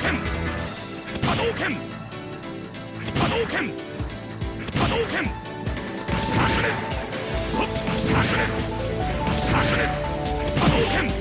拳波動拳波動拳波動拳白熱白熱白熱波動拳